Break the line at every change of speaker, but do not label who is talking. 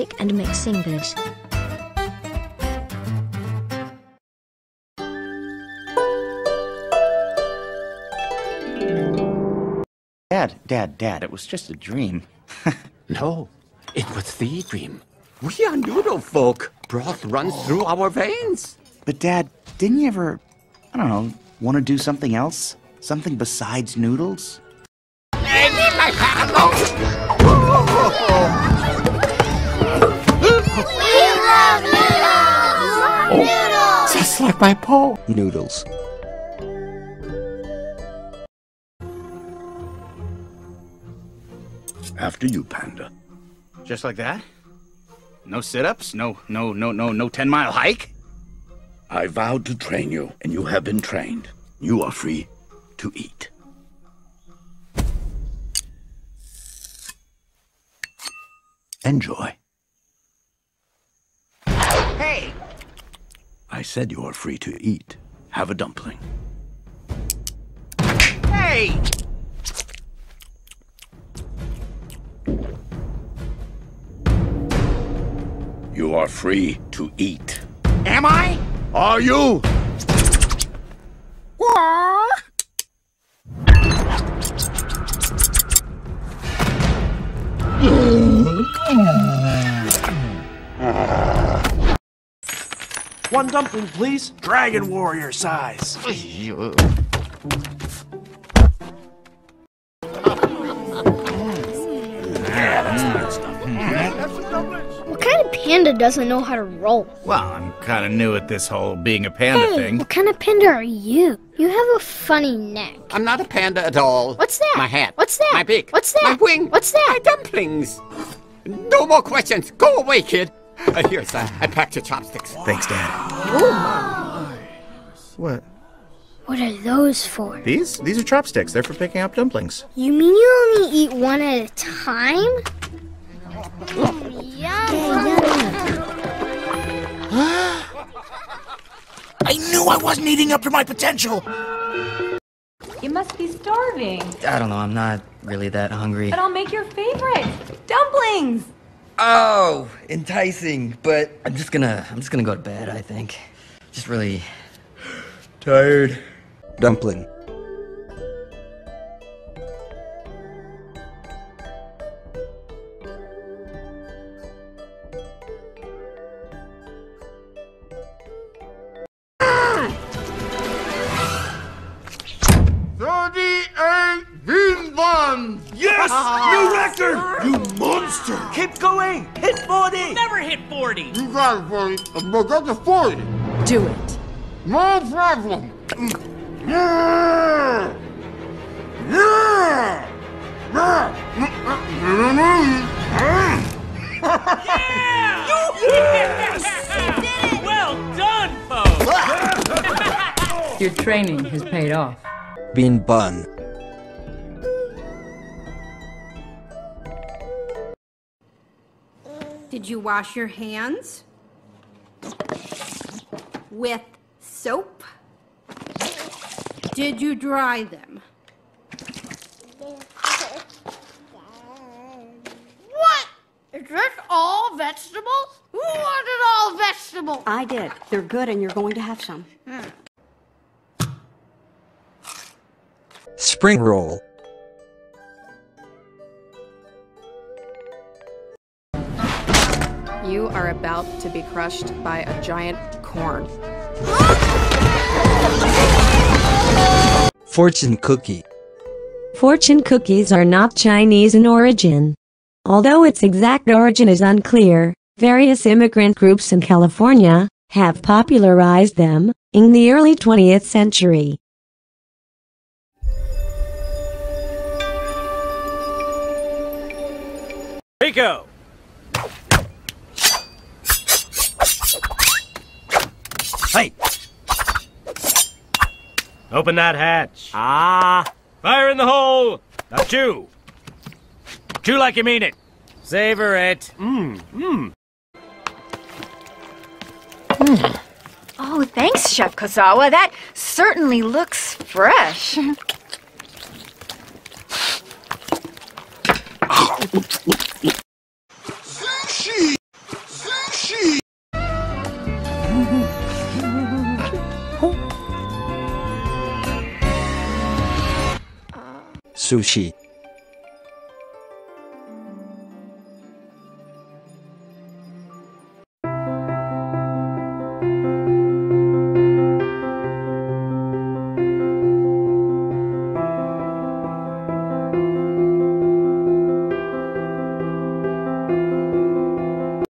Pacific and mix English.
Dad, Dad, Dad, it was just a dream.
No, it was the dream. We are noodle folk. Broth runs oh. through our veins.
But Dad, didn't you ever, I don't know, want to do something else? Something besides noodles?
Just like my Paul.
Noodles.
After you, Panda.
Just like that? No sit-ups? No, no, no, no, no 10-mile hike?
I vowed to train you, and you have been trained. You are free to eat. Enjoy. I said you are free to eat. Have a dumpling.
Hey!
You are free to eat.
Am I?
Are you?
One dumpling, please. Dragon warrior size.
What kind of panda doesn't know how to roll?
Well, I'm kind of new at this whole being a panda
Hey,
thing.
what kind of panda are you? You have a funny neck.
I'm not a panda at all.
What's that?
My hat.
What's that?
My beak.
What's that?
My wing.
What's that?
My dumplings. No more questions. Go away, kid. Uh, here's, uh, I packed your chopsticks.
Thanks, Dad. What?
What are those for?
These? These are chopsticks. They're for picking up dumplings.
You mean you only eat one at a time?
I knew I wasn't eating up to my potential.
You must be starving.
I don't know, I'm not really that hungry.
But I'll make your favorite dumplings.
Oh, enticing, but I'm just gonna I'm just gonna go to bed, I think. Just really tired.
Dumpling.
Yes! Ah. New record! You monster! Keep going! Hit 40!
Never hit 40.
You got it, 40. But that's a 40.
Do it.
No problem. Yeah! Yeah! Yeah! Yeah! Yes!
well done, folks.
Your training has paid off.
Bean bun.
Did you wash your hands? With soap? Did you dry them? What? Is this all vegetables? Who wanted all vegetables?
I did. They're good and you're going to have some. Hmm.
Spring roll.
You are about to be crushed by a giant corn.
Fortune cookie.
Fortune cookies are not Chinese in origin. Although its exact origin is unclear, various immigrant groups in California have popularized them in the early 20th century.
Rico. Hey. Open that hatch. Ah. Fire in the hole. Now chew. Chew like you mean it. Savor it. Mmm. Mmm.
Oh, thanks, Chef Kosawa. That certainly looks fresh.
就
是